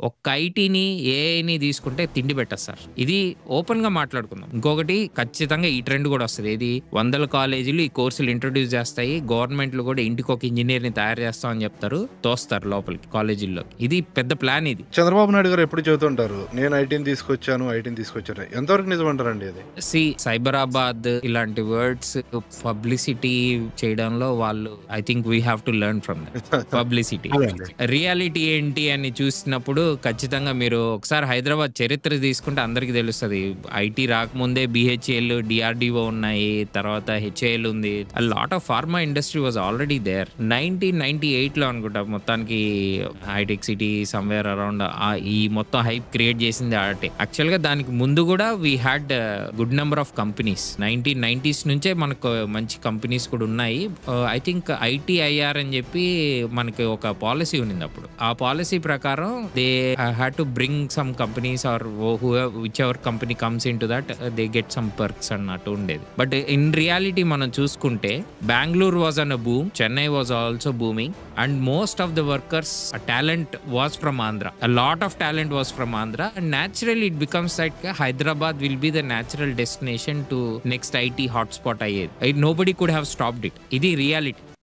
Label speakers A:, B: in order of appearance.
A: ఒక్క ఐటీని ఏఐని తీసుకుంటే తిండి పెట్టదు సార్. ఇది ఓపెన్గా మాట్లాడుకుందాం. ఇంకొకటి ఖచ్చితంగా ఈ ట్రెండ్ కూడా వస్తుంది. ఇది వందల కాలేజీలు ఈ కోర్సులు ఇంట్రొడ్యూస్ చేస్తాయి. గవర్నమెంట్లు కూడా ఇంటికి ఒక ఇంజనీర్ని తయారు చేస్తామని చెప్తారు. తోస్తారు లోపలికి కాలేజీల్లో ఇది పెద్ద ప్లాన్ ఇది.
B: చంద్రబాబు నాయుడు గారు ఎప్పుడు చెబుతుంటారు నేను ఐటీని తీసుకొచ్చాను ఐటీని తీసుకొచ్చాను. ఎంతవరకు నిజం అంటారండి అది
A: సి సైబరాబాద్ ఇలాంటి వర్డ్స్ పబ్లిసిటీ చేయడంలో వాళ్ళు I think we have to learn from publicity. Reality ఏంటి అని చూసినప్పుడు ఖచ్చితంగా మీరు ఒకసారి హైదరాబాద్ చరిత్ర తీసుకుంటే అందరికీ తెలుస్తుంది. ఐటీ రాకముందే బిహెచ్ఎల్ డిఆర్డిఓ ఉన్నాయి తర్వాత హెచ్ఏఎల్ ఉంది. Lot of pharma industry was already there nineteen ninety ఎయిట్లో అనుకుంటా మొత్తానికి హైటెక్ సిటీ సమ్వేర్ అరౌండ్ ఈ మొత్తం హైప్ క్రియేట్ చేసింది ఆటే యాక్చువల్గా దానికి ముందు కూడా we had good number of companies nineteen nineties నుంచే మనకు మంచి కంపెనీస్ కూడా ఉన్నాయి. ఐ థింక్ ఐటీఐఆర్ అని చెప్పి మనకి ఒక పాలసీ ఉన్నింది అప్పుడు. ఆ పాలసీ ప్రకారం they had to bring some companies or whichever company comes into that they get some perks అన్నట్టు ఉండేది బట్ ఇన్ రియాలిటీ మనం చూసుకుంటే Bengaluru was on boom Chennai was also booming and most of the workers talent was from Andhra a lot of talent was from Andhra and naturally it becomes like uh, Hyderabad will be the natural destination to next IT hotspot అయ్యేది nobody could have stopped it ఇది reality